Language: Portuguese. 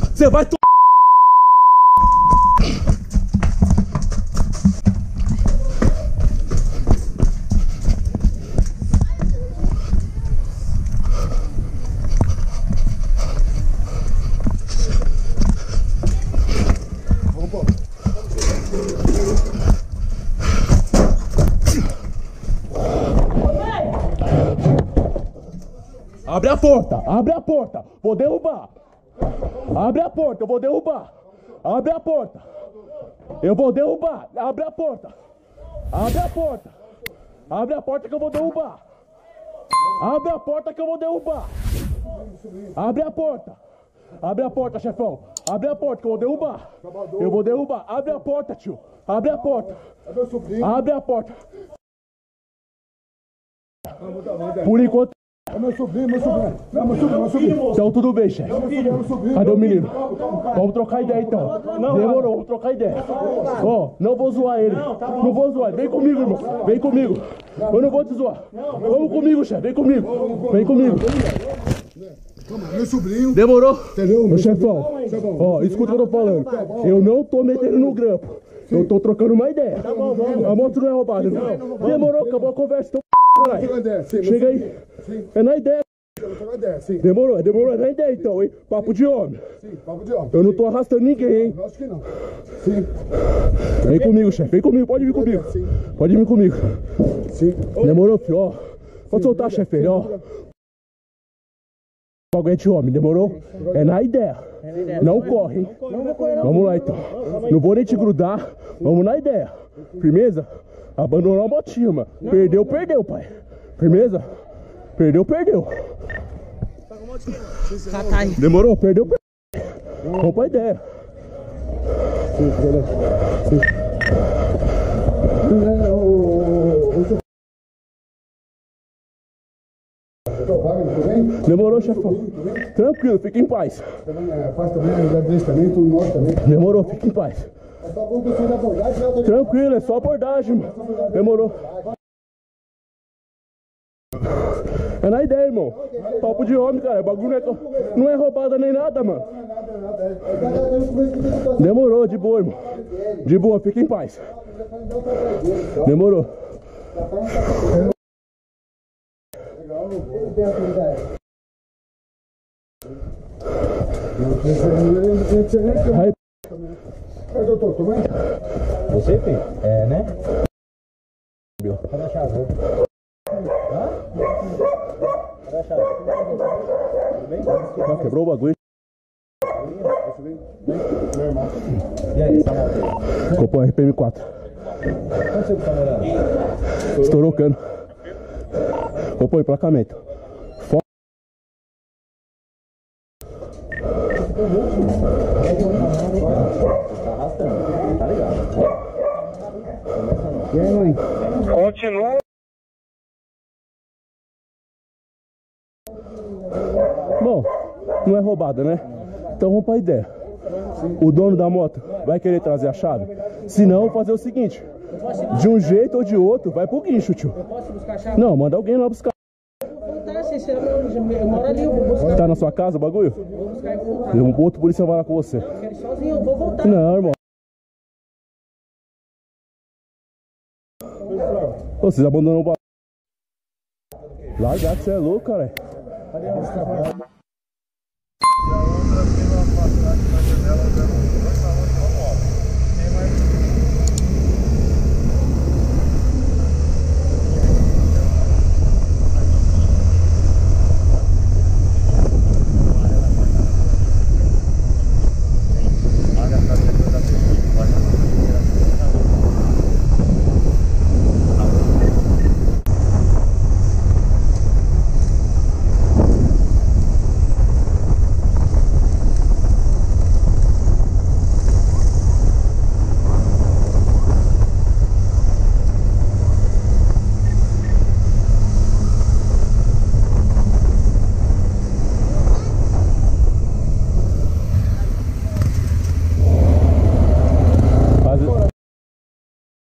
Você vai tu. Abre a porta, abre a porta, vou derrubar. Abre a porta, eu vou derrubar. Abre a porta. Eu vou derrubar. Abre a porta. Abre a porta. Abre a porta que eu vou derrubar. Abre a porta que eu vou derrubar. Abre a porta. Abre a porta, chefão. Abre a porta que eu vou derrubar. Eu vou derrubar. Abre a porta, tio. Abre a porta. É. Abre a porta. Por enquanto. É meu sobrinho, meu sobrinho. Não, meu sobrinho, meu sobrinho. Então tudo bem, chefe. Cadê o menino? Vamos trocar ideia então. Demorou, vamos trocar ideia. Ó, não vou zoar ele. Não vou zoar. Vem comigo, irmão. Vem comigo. Eu não vou te zoar. Vamos comigo, chefe. Vem comigo. Vem comigo. Meu sobrinho. Demorou? Entendeu? Meu chefão, ó, escuta o que eu tô falando. Eu não tô metendo no grampo. Eu tô trocando uma ideia. A moto não é roubada, não. Demorou, acabou a conversa. Chega aí. Sim. É na ideia. Sim. Demorou, demorou, é na ideia então, hein? Papo de homem. Sim, papo de homem. Eu não tô arrastando ninguém, hein? Acho que não. Sim, Vem comigo, chefe. Vem comigo, pode vir comigo. Sim. Pode vir comigo. sim. Demorou, filho, ó. Pode soltar, chefe, ó. Aguente homem, demorou? É na ideia. Não corre, hein? Vamos lá então. Não vou nem te grudar. Vamos na ideia. Firmeza? Abandonou a motinha, mano. Perdeu, perdeu, pai. Firmeza? Perdeu, perdeu. Demorou? Perdeu, perdeu. Vamos pra ideia. O- o- o- Wagner, tudo bem? Demorou, chefão. Tranquilo, fica em paz. Faz também, a deles também, tudo nós também. Demorou, fica em paz. É só da Tranquilo, é só abordagem, mano. Demorou. É na ideia, irmão. Papo de homem, cara. O bagulho não é, não é roubada nem nada, mano. Demorou, de boa, irmão. De boa, fica em paz. Demorou. Aí, É, doutor, tudo bem? Você, filho? É, né? ó, quebrou o bagulho. E aí, essa moto aí? Comprou um RPM4. Quanto você tá morando? Estourou o cano. Comprou emplacamento. Continua. Bom, não é roubada, né? Então vamos pra ideia. O dono da moto vai querer trazer a chave? Se não, fazer o seguinte: de um jeito ou de outro, vai pro guincho, tio. Não, manda alguém lá buscar. Tá, você eu moro ali, eu vou buscar, Tá na sua casa o bagulho? vou buscar e voltar. Um outro policial vai lá com você. Eu quero ir sozinho, eu vou voltar. Não, irmão. Ô, Vocês abandonam o bagulho. Largar que você é louco, cara. E a outra pela passagem na janela,